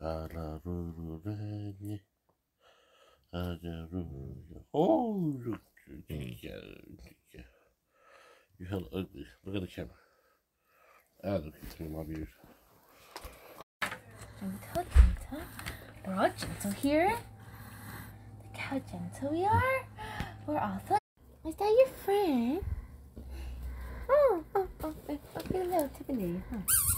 Oh, look. You hell ugly. Look at the camera. Ah, look at my beard. Gentle, gentle. We're all gentle here. Look how gentle we are. We're also. Is that your friend? Oh, oh, oh, oh, oh, oh, oh, oh, oh, oh, oh,